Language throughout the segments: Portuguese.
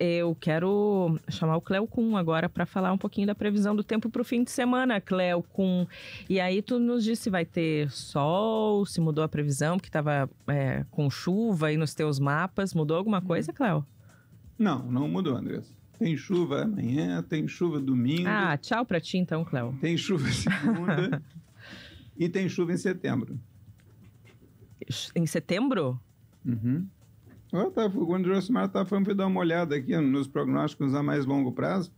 eu quero chamar o Cleo Kuhn agora para falar um pouquinho da previsão do tempo para o fim de semana, Cleo Kuhn. E aí tu nos disse se vai ter sol, se mudou a previsão, porque estava é, com chuva aí nos teus mapas. Mudou alguma coisa, Cleo? Não, não mudou, Andressa. Tem chuva amanhã, tem chuva domingo. Ah, tchau para ti então, Cleo. Tem chuva segunda e tem chuva em setembro. Em setembro? Uhum. Eu tava, quando o Josimar estava falando, fui dar uma olhada aqui nos prognósticos a mais longo prazo.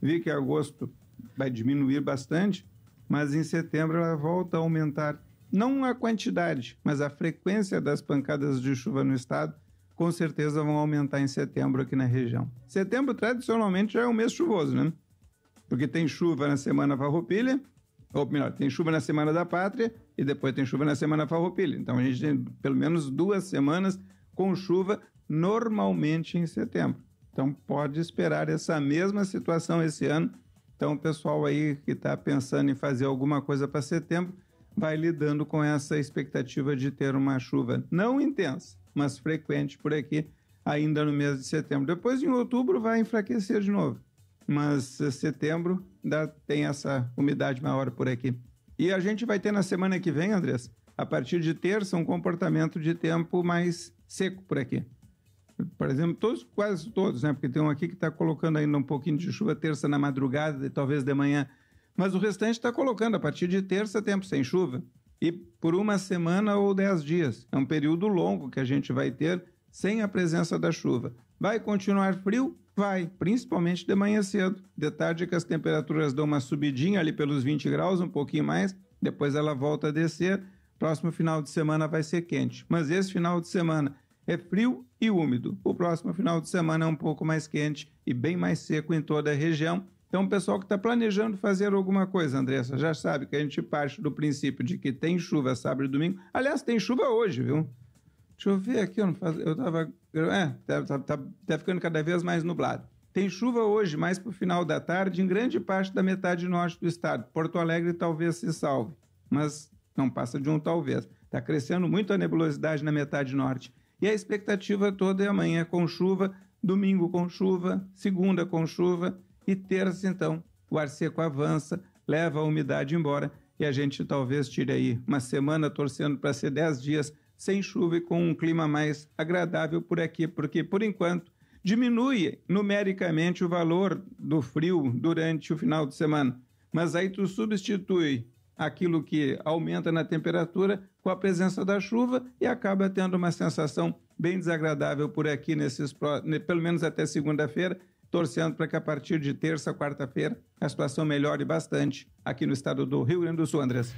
Vi que agosto vai diminuir bastante, mas em setembro ela volta a aumentar. Não a quantidade, mas a frequência das pancadas de chuva no estado, com certeza vão aumentar em setembro aqui na região. Setembro, tradicionalmente, já é um mês chuvoso, né? Porque tem chuva na semana farroupilha, ou melhor, tem chuva na semana da pátria e depois tem chuva na semana farroupilha. Então a gente tem pelo menos duas semanas com chuva normalmente em setembro. Então pode esperar essa mesma situação esse ano. Então o pessoal aí que está pensando em fazer alguma coisa para setembro vai lidando com essa expectativa de ter uma chuva não intensa, mas frequente por aqui ainda no mês de setembro. Depois em outubro vai enfraquecer de novo, mas eh, setembro ainda tem essa umidade maior por aqui. E a gente vai ter na semana que vem, Andrés, a partir de terça, um comportamento de tempo mais seco por aqui. Por exemplo, todos, quase todos, né? Porque tem um aqui que está colocando ainda um pouquinho de chuva terça na madrugada e talvez de manhã. Mas o restante está colocando a partir de terça tempo sem chuva. E por uma semana ou dez dias. É um período longo que a gente vai ter sem a presença da chuva. Vai continuar frio? Vai, principalmente de manhã cedo. De tarde que as temperaturas dão uma subidinha ali pelos 20 graus, um pouquinho mais, depois ela volta a descer. Próximo final de semana vai ser quente. Mas esse final de semana é frio e úmido. O próximo final de semana é um pouco mais quente e bem mais seco em toda a região. Então, o pessoal que está planejando fazer alguma coisa, Andressa, já sabe que a gente parte do princípio de que tem chuva sábado e domingo. Aliás, tem chuva hoje, viu? Deixa eu ver aqui, eu não faz... eu tava. É, tá, tá, tá, tá ficando cada vez mais nublado. Tem chuva hoje, mais para o final da tarde, em grande parte da metade norte do estado. Porto Alegre talvez se salve, mas não passa de um talvez. Está crescendo muito a nebulosidade na metade norte. E a expectativa toda é amanhã com chuva, domingo com chuva, segunda com chuva e terça, então, o ar seco avança, leva a umidade embora e a gente talvez tire aí uma semana torcendo para ser dez dias sem chuva e com um clima mais agradável por aqui, porque por enquanto diminui numericamente o valor do frio durante o final de semana. Mas aí tu substitui aquilo que aumenta na temperatura com a presença da chuva e acaba tendo uma sensação bem desagradável por aqui nesses pelo menos até segunda-feira, torcendo para que a partir de terça, quarta-feira a situação melhore bastante aqui no estado do Rio Grande do Sul, Andrés.